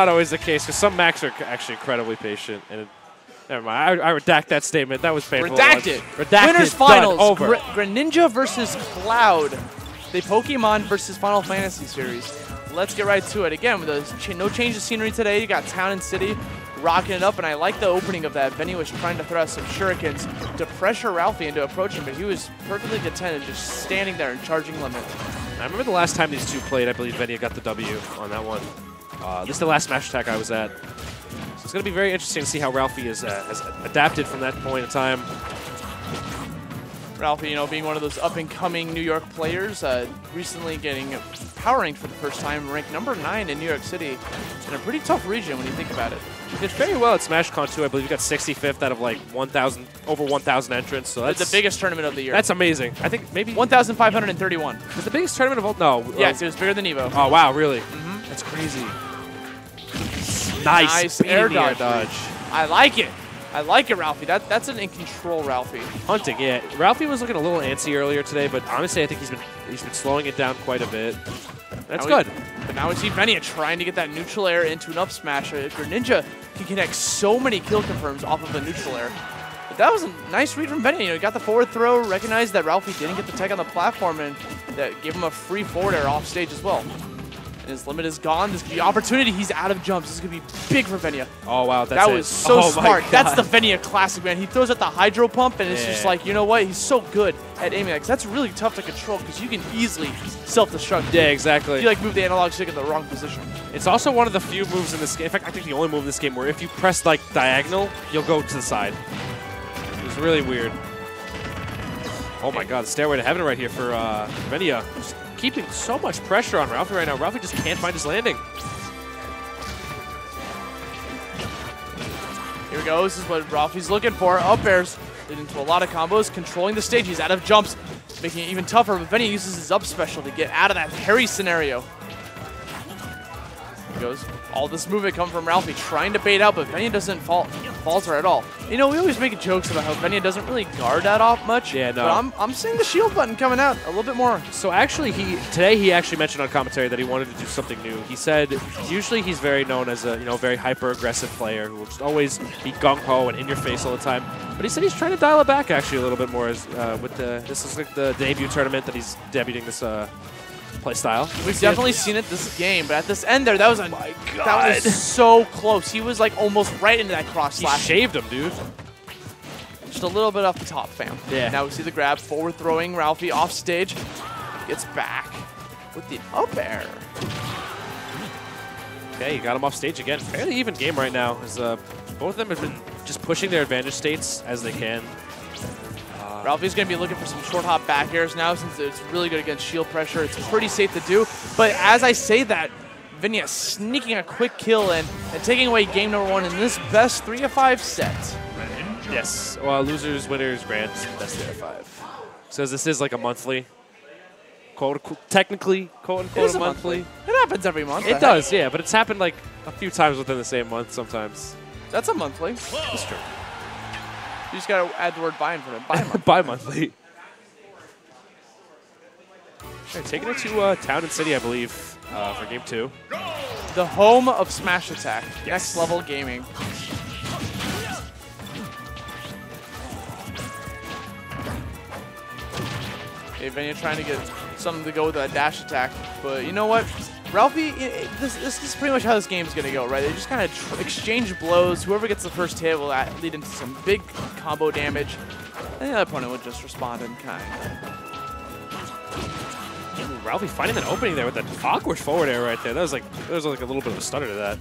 not always the case because some Macs are actually incredibly patient. And it, never mind, I, I redact that statement. That was painful. Redacted. Redacted. Winners Done. finals. Over. Gre- Greninja versus Cloud. The Pokemon versus Final Fantasy series. Let's get right to it. Again, with ch no change of scenery today. You got Town and City rocking it up, and I like the opening of that. Benny was trying to throw out some shurikens to pressure Ralphie into approaching, but he was perfectly contented just standing there and charging limit. I remember the last time these two played, I believe Venia got the W on that one. Uh, this is the last Smash Attack I was at. So it's going to be very interesting to see how Ralphie is, uh, has adapted from that point in time. Ralphie, you know, being one of those up-and-coming New York players, uh, recently getting power ranked for the first time, ranked number nine in New York City, in a pretty tough region when you think about it. Did very well at SmashCon too. I believe he got 65th out of like 1,000, over 1,000 entrants. So that's the biggest tournament of the year. That's amazing. I think maybe 1,531. was the biggest tournament of all. No. Yes, uh, it was bigger than Evo. Oh wow, really? That's crazy. Nice, Nice air the dodge. dodge. I like it. I like it, Ralphie. That That's an in-control Ralphie. Hunting, yeah. Ralphie was looking a little antsy earlier today, but honestly, I think he's been he's been slowing it down quite a bit. That's Now we- good. But now we see Venia trying to get that neutral air into an up smash. Uh, Greninja can connect so many kill confirms off of a neutral air. But that was a nice read from Venia. You know, he got the forward throw, recognized that Ralphie didn't get the tech on the platform, and that gave him a free forward air off stage as well. And his limit is gone. This could be opportunity. He's out of jumps. This is going to be big for Venia. Oh wow, that's that it. was so Oh, smart. That's the. Venia classic, man. He throws out the hydro pump, and it's just like, you know what? He's so good at aiming. 'cause that's really tough to control because you can easily self-destruct. Yeah, exactly. If you like move the analog stick in the wrong position. It's also one of the few moves in this game. In fact, I think the only move in this game where if you press like diagonal, you'll go to the side. It's really weird. Oh my god, stairway to heaven right here for uh, Venia. Just keeping so much pressure on Ralphie right now. Ralphie just can't find his landing. Here we go. This is what Ralphie's looking for. Up airs leading to a lot of combos, controlling the stage. He's out of jumps, making it even tougher. But Venia uses his up special to get out of that hairy scenario. Goes. All this movement coming from Ralphie, trying to bait out, but Venia doesn't fall, falter at all. You know, we always make jokes about how Venia doesn't really guard that off much. Yeah, no. But I'm, I'm seeing the shield button coming out a little bit more. So actually, he today he actually mentioned on commentary that he wanted to do something new. He said usually he's very known as a you know very hyper aggressive player who will just always be gung ho and in your face all the time. But he said he's trying to dial it back actually a little bit more as uh, with the this is like the debut tournament that he's debuting this uh, play style. We've definitely seen it this game, but at this end there, that was a my that was so close. He was like almost right into that cross slash. He shaved him, dude. Just a little bit off the top, fam. Yeah. Now we see the grab, forward throwing Ralphie off stage. Gets back with the up air. Okay, you got him off stage again. Fairly even game right now. As uh, both of them have been just pushing their advantage states as they can. Ralphie's going to be looking for some short hop back airs now since it's really good against shield pressure. It's pretty safe to do. But as I say that, Venia sneaking a quick kill in and taking away game number one in this best three of five set. Yes. Well, losers, winners, grand, best three of five. Says this is like a monthly, quote unquote, technically, quote unquote, is a a monthly. monthly. It happens every month. It does, yeah, but it's happened like a few times within the same month sometimes. That's a monthly. It's true. You just got to add the word buy in front of it. Buy. Bi-monthly. Okay, taking it to uh, Town and City, I believe, uh, for game two. the home of Smash Attack. Yes. Next level gaming. Venia trying to get something to go with a dash attack, but you know what? Ralphie, this, this is pretty much how this game is gonna go, right? They just kind of exchange blows. Whoever gets the first hit will lead into some big combo damage, and the other opponent would just respond in kind. Ralphie finding an opening there with that awkward forward air right there. That was like, there was like a little bit of a stutter to that.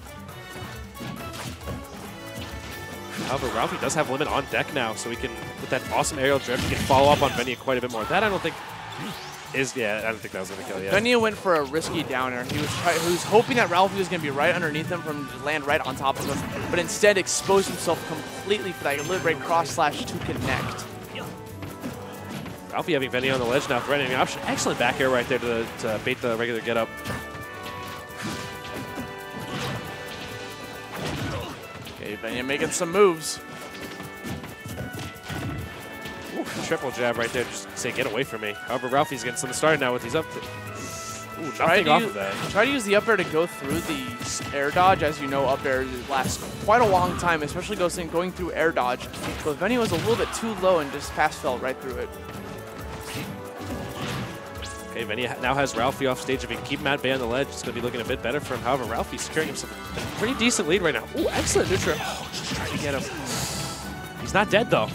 However, Ralphie does have limit on deck now, so he can, with that awesome aerial drift, he can follow up on Venia quite a bit more. That I don't think is, yeah, I don't think that was going to kill yet. Venia went for a risky downer. He was try- he was hoping that Ralphie was going to be right underneath him from land right on top of him, but instead exposed himself completely for that liberate cross slash to connect. Ralphie having Venia on the ledge now, threatening option. Excellent back air right there to, to bait the regular get up. Okay, Venia making some moves. Ooh, triple jab right there, just say get away from me. However, Ralphie's getting something started now with these up. Ooh, Try nothing to, off use, of that. try to use the up air to go through the air dodge. As you know, up air lasts quite a long time, especially going, going through air dodge. But Venny was a little bit too low and just fast fell right through it. Okay, Vinny ha- now has Ralphie off stage. If he can keep him at bay on the ledge, it's going to be looking a bit better for him. However, Ralphie's securing himself a pretty decent lead right now. Ooh, excellent neutral. Oh, just trying to get him. He's not dead, though.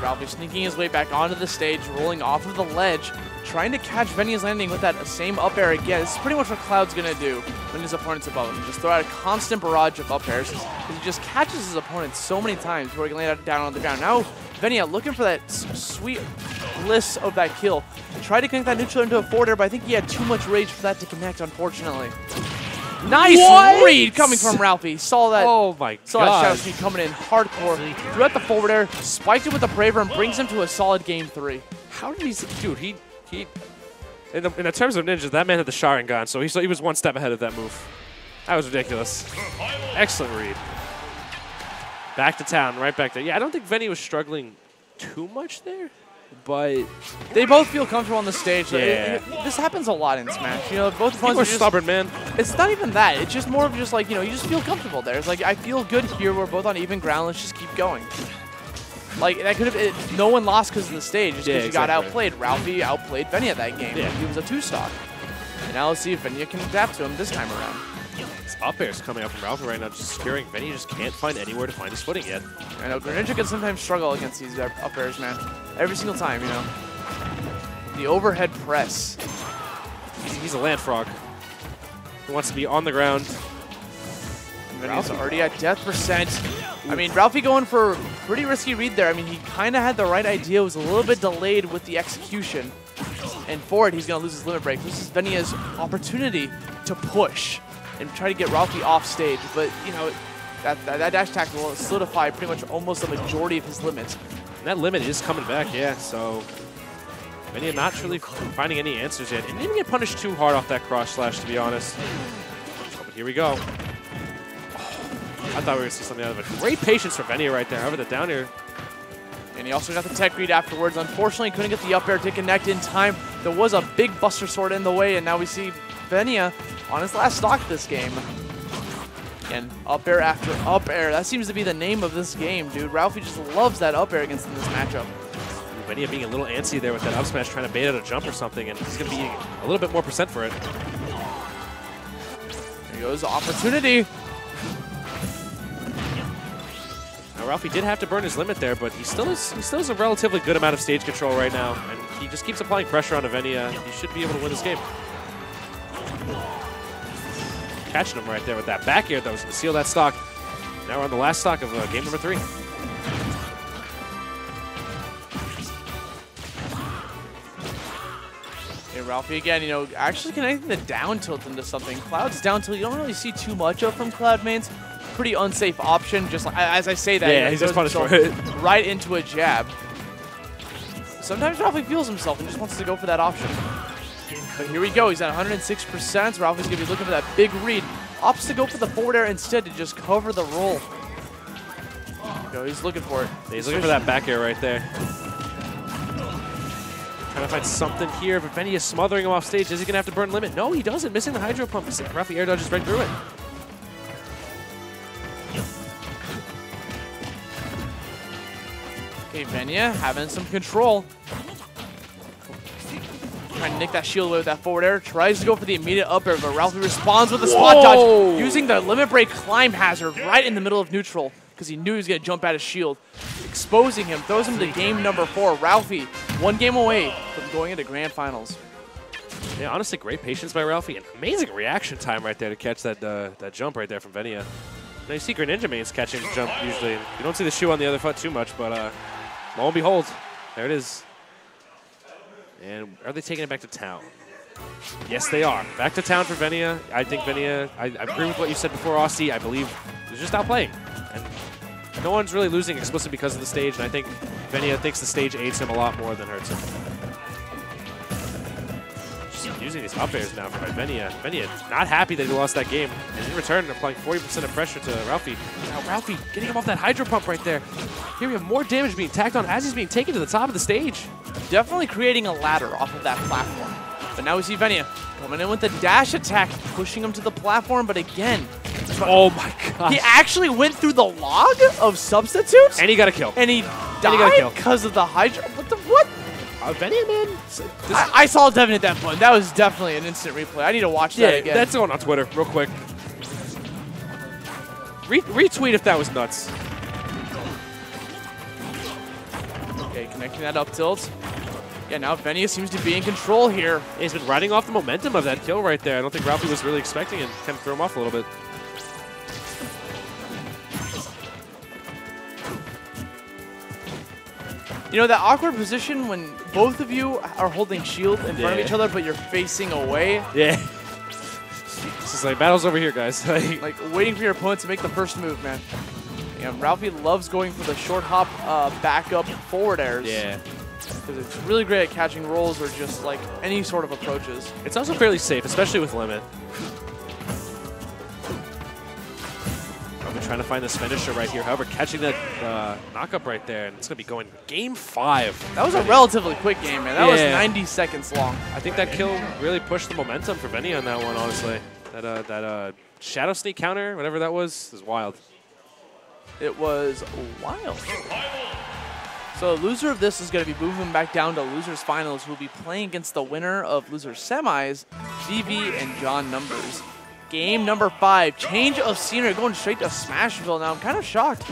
Ralphie sneaking his way back onto the stage, rolling off of the ledge, trying to catch Venny's landing with that same up air again. This is pretty much what Cloud's going to do when his opponent's above him. Just throw out a constant barrage of up airs. He just catches his opponent so many times before he can land down on the ground. Now, Venia looking for that sweet bliss of that kill. Tried to connect that neutral into a forward air, but I think he had too much rage for that to connect, unfortunately. Nice What? read coming from Ralphie. Saw that Oh, my Saw that Shadow God. Coming in hardcore. Threw out the forward air, spiked it with the Braver, and brings him to a solid game three. How did he... Dude, he... he in the, in the terms of ninjas, that man had the Sharingan, so he, so he was one step ahead of that move. That was ridiculous. Excellent read. Back to town, right back there. Yeah, I don't think Venny was struggling too much there, but They both feel comfortable on the stage. Yeah. this happens a lot in Smash. You know, both opponents are just, stubborn, man. It's not even that. It's just more of just like, you know, you just feel comfortable there. It's like, I feel good here. We're both on even ground. Let's just keep going. Like, that could have, it, no one lost because of the stage. Just because Yeah, you got outplayed. Ralphie outplayed Venia that game. Yeah. He was a two-stock. And now let's see if Venia can adapt to him this time around. Up air's coming out from Ralphie right now, just securing. Venny just can't find anywhere to find his footing yet. I know Greninja can sometimes struggle against these up up airs, man. Every single time, you know. The overhead press. He's, he's a land frog. He wants to be on the ground. And he's already at death percent. I mean, Ralphie going for a pretty risky read there. I mean, he kind of had the right idea. was a little bit delayed with the execution. And for it, he's going to lose his limit break. This is Venia's opportunity to push and try to get Ralphie off stage. But, you know, that, that, that dash attack will solidify pretty much almost the majority of his limits. And that limit is coming back, yeah, so Venny not really finding any answers yet. And didn't get punished too hard off that cross slash, to be honest. Oh, but here we go. I thought we were going to see something out of it. Great patience from Venny right there. However, the down air And he also got the tech read afterwards. Unfortunately, couldn't get the up air to connect in time. There was a big Buster Sword in the way, and now we see Venia on his last stock this game. And up air after up air. That seems to be the name of this game, dude. Ralphie just loves that up air against him in this matchup. Venny being a little antsy there with that up smash, trying to bait out a jump or something, and he's going to be a little bit more percent for it. There goes the opportunity. Now, Ralphie did have to burn his limit there, but he still is he still has a relatively good amount of stage control right now, and he just keeps applying pressure on Avenia. He should be able to win this game. Catching him right there with that back air, though, is going to seal that stock. Now we're on the last stock of uh, game number three. Hey, Ralphie again, you know, actually connecting the down tilt into something. Cloud's down tilt, you don't really see too much of from Cloud mains. Pretty unsafe option, just like, as I say that. Yeah, you know, he's just punished for himself Right into a jab. Sometimes Ralphie feels himself and just wants to go for that option. But here we go, he's at 106%. Ralphie's gonna be looking for that big read. Opts to go for the forward air instead to just cover the roll. There go, he's looking for it. He's looking for that back air right there. Trying to find something here, but Benny is smothering him off stage. Is he going to have to burn limit? No, he doesn't. Missing the Hydro Pump. Ralphie air dodges right through it. Okay, Venia having some control. Trying to nick that shield away with that forward air. Tries to go for the immediate up air, but Ralphie responds with a spot Whoa! dodge, using the limit break climb hazard right in the middle of neutral because he knew he was going to jump out his shield. Exposing him, throws him to game number four. Ralphie, one game away from going into grand finals. Yeah, honestly, great patience by Ralphie. And amazing reaction time right there to catch that uh, that jump right there from Venia. Now you see Greninja mains catching the jump usually. You don't see the shoe on the other foot too much, but uh, lo and behold, there it is. And are they taking it back to town? Yes, they are. Back to town for Venia. I think Venia, I, I agree with what you said before, Aussie. I believe they're just outplaying. And no one's really losing explicitly because of the stage, and I think Venia thinks the stage aids him a lot more than hurts him. just using these up airs now from Venia. Venia not happy that he lost that game. And in return, applying 40% of pressure to Ralphie. Now Ralphie getting him off that Hydro Pump right there. Here we have more damage being tacked on as he's being taken to the top of the stage. Definitely creating a ladder off of that platform. But now we see Venia coming in with the dash attack, pushing him to the platform. But again, Oh my god. he actually went through the log of substitutes, And he got a kill. and he he got a kill. died because of the Hydro. What the what? Uh, Venia, man. I, I saw Devin at that point. That was definitely an instant replay. I need to watch that yeah, again. that's going on Twitter real quick. Re retweet if that was nuts. That up tilt. Yeah, now Venia seems to be in control here. He's been riding off the momentum of that kill right there. I don't think Ralphie was really expecting it. Kind of threw him off a little bit. You know that awkward position when both of you are holding shield in front of each other, but you're facing away, Yeah. This is like battles over here, guys. Like, like waiting for your opponent to make the first move, man. Yeah, Ralphie loves going for the short hop, uh, back up, forward airs. yeah. because it's really great at catching rolls or just like any sort of approaches. It's also fairly safe, especially with limit. Ralphie trying to find this finisher right here. However, catching that uh, knockup right there, and it's going to be going game five. That was a relatively quick game, man. That was 90 seconds long. I think that kill really pushed the momentum for Benny on that one, honestly. That uh, that uh, shadow sneak counter, whatever that was, is wild. It was wild. So loser of this is going to be moving back down to losers finals, who will be playing against the winner of losers semis, VV and John Numbers. Game number five, change of scenery, going straight to Smashville now. I'm kind of shocked.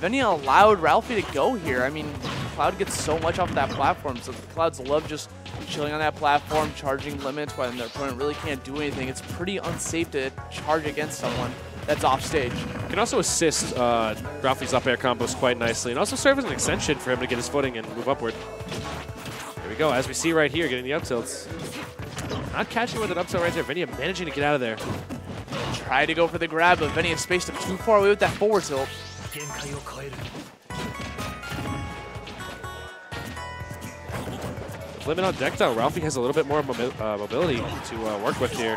Venia allowed Ralphie to go here. I mean, Cloud gets so much off of that platform, so the Clouds love just chilling on that platform, charging limits when their opponent really can't do anything. It's pretty unsafe to charge against someone that's off stage. Can also assist uh, Ralphie's up air combos quite nicely, and also serve as an extension for him to get his footing and move upward. Here we go, as we see right here, getting the up tilts. Not catching with an up tilt right there. Venia managing to get out of there. Try to go for the grab, but Venia spaced him too far away with that forward tilt. Limit on deck though, Ralphie has a little bit more mobi uh, mobility to uh, work with here.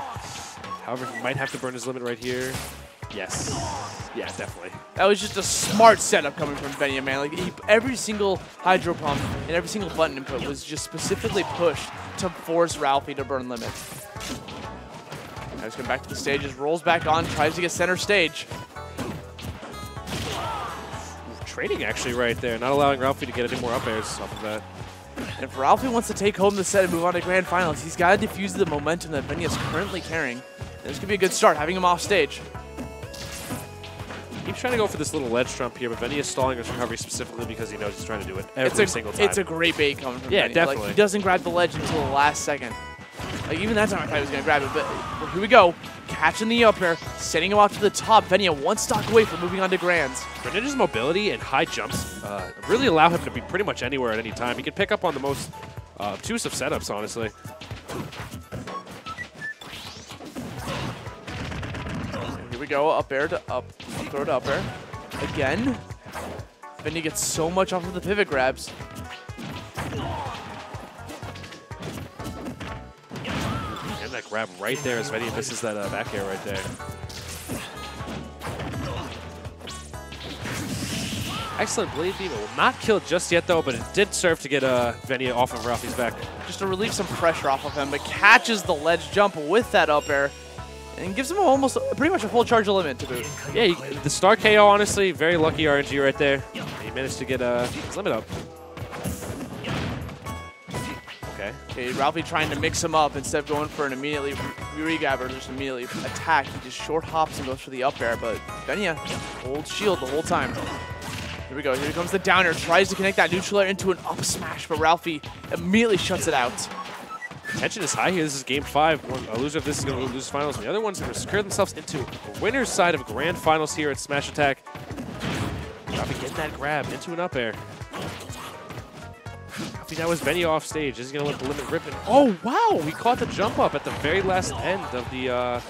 However, he might have to burn his limit right here. Yes. Yeah, definitely. That was just a smart setup coming from Venia, man. Like he, every single hydro pump and every single button input was just specifically pushed to force Ralphie to burn limit. Now he's going back to the stages, rolls back on, tries to get center stage. Trading actually right there, not allowing Ralphie to get any more up airs off of that. And if Ralphie wants to take home the set and move on to grand finals, he's got to diffuse the momentum that Venia is currently carrying. And this could be a good start, having him off stage. Keeps trying to go for this little ledge trump here, but Venia is stalling his recovery specifically because he knows he's trying to do it every it's a, single time. It's a great bait coming from Yeah, Venia. definitely. Like, he doesn't grab the ledge until the last second. Like, even that time I thought he was going to grab it, but well, here we go. Catching the up air, sending him off to the top. Venia one stock away from moving on to grands. Greninja's mobility and high jumps uh, really allow him to be pretty much anywhere at any time. He can pick up on the most uh, obtuse of setups, honestly. Here we go, up air to up throw it up air. Again. Venia gets so much off of the pivot grabs. And that grab right there as Venia misses that uh, back air right there. Excellent blade beam. It will not kill just yet, though, but it did serve to get uh, Venia off of Ralphie's back. Just to relieve some pressure off of him, but catches the ledge jump with that up air. And gives him almost pretty much a full charge of limit to boot. Yeah, you, the star KO, honestly, very lucky RNG right there. He managed to get uh, his limit up. Okay. Okay, Ralphie trying to mix him up instead of going for an immediately re-grab or just immediately attack. He just short hops and goes for the up air, but Venia holds shield the whole time. Here we go. Here comes the downer. Tries to connect that neutral air into an up smash, but Ralphie immediately shuts it out. Tension is high here. This is game five. One, a loser of this is going to lose finals. The other one's going to secure themselves into the winner's side of grand finals here at Smash Attack. Ralphie getting that grab into an up air. Ralphie now is Benny off stage. This Is going to let the limit rip? Oh, wow. He caught the jump up at the very last end of the uh,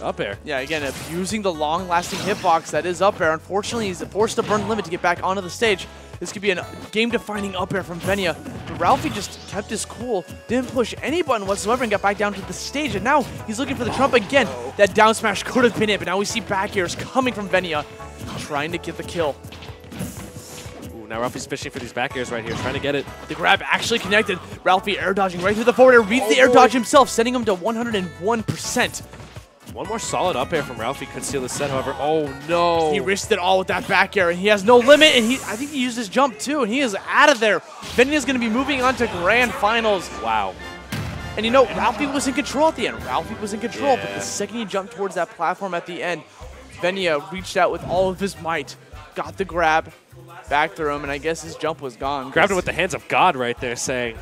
up air. Yeah, again, abusing the long-lasting hitbox that is up air. Unfortunately, he's forced to burn limit to get back onto the stage. this could be a game-defining up air from Venia. But Ralphie just kept his cool, didn't push any button whatsoever, and got back down to the stage. And now he's looking for the trump again. That down smash could have been it, but now we see back airs coming from Venia, trying to get the kill. Ooh, now Ralphie's fishing for these back airs right here, trying to get it. The grab actually connected. Ralphie air dodging right through the forward air, reads the air oh, boy. dodge himself, sending him to 101%. One more solid up air from Ralphie could seal the set, however. Oh, no. He risked it all with that back air, and he has no limit, and he I think he used his jump too, and he is out of there. Venia's going to be moving on to grand finals. Wow. And you know, Ralphie was in control at the end. Ralphie was in control, but the second he jumped towards that platform at the end, Venia reached out with all of his might, got the grab, back through him, and I guess his jump was gone. Grabbed it with the hands of God right there, saying,